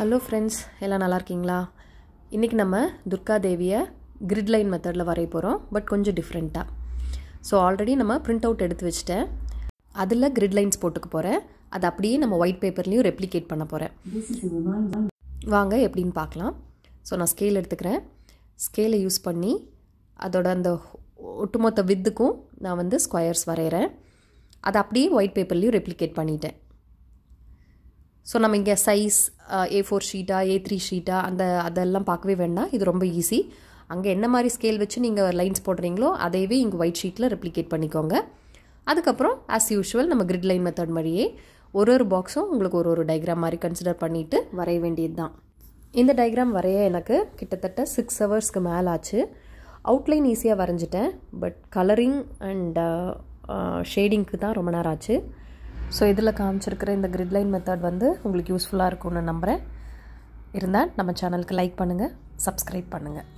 Hello friends எல்லாம் நல்லா இருக்கீங்களா? இன்றைக்கி நம்ம துர்கா தேவியை கிரிட் லைன் மெத்தடில் வரைய போகிறோம் பட் கொஞ்சம் டிஃப்ரெண்ட்டாக ஸோ ஆல்ரெடி நம்ம பிரிண்ட் அவுட் எடுத்து வச்சுட்டேன். அதில் கிரிட் லைன்ஸ் போட்டுக்க போகிறேன் அதை அப்படியே நம்ம ஒயிட் பேப்பர்லேயும் ரெப்ளிகேட் பண்ண போகிறேன் வாங்க எப்படின்னு பார்க்கலாம். ஸோ நான் ஸ்கேல் எடுத்துக்கிறேன். ஸ்கேலை யூஸ் பண்ணி அதோட அந்த ஒட்டுமொத்த வித்துக்கும் நான் வந்து ஸ்கொயர்ஸ் வரைகிறேன் அதை அப்படியே ஒயிட் பேப்பர்லேயும் ரெப்ளிகேட் பண்ணிட்டேன். ஸோ நம்ம இங்கே சைஸ் ஏ ஃபோர் ஷீட்டா ஏ த்ரீ ஷீட்டா அந்த அதெல்லாம் பார்க்கவே வேண்டாம். இது ரொம்ப ஈஸி அங்கே என்ன மாதிரி ஸ்கேல் வச்சு நீங்கள் லைன்ஸ் போடுறீங்களோ அதையவே இங்கே ஒயிட் ஷீட்டில் ரெப்ளிகேட் பண்ணிக்கோங்க. அதுக்கப்புறம் ஆஸ் யூஷுவல் நம்ம கிரிட் லைன் மெத்தட் மாதிரியே ஒரு ஒரு பாக்ஸும் உங்களுக்கு ஒரு ஒரு டயக்ராம் மாதிரி கன்சிடர் பண்ணிவிட்டு வரைய வேண்டியது தான் இந்த டயக்ராம் வரைய எனக்கு கிட்டத்தட்ட சிக்ஸ் ஹவர்ஸ்க்கு மேலே ஆச்சு. அவுட்லைன் ஈஸியாக வரைஞ்சிட்டேன் பட் கலரிங் அண்ட் ஷேடிங்க்கு தான் ரொம்ப நேரம் ஆச்சு. ஸோ இதில் காமிச்சிருக்கிற இந்த கிரிட் லைன் மெத்தட் வந்து உங்களுக்கு யூஸ்ஃபுல்லாக இருக்கும்னு நம்புகிறேன் இருந்தால் நம்ம சேனலுக்கு லைக் பண்ணுங்கள் சப்ஸ்கிரைப் பண்ணுங்கள்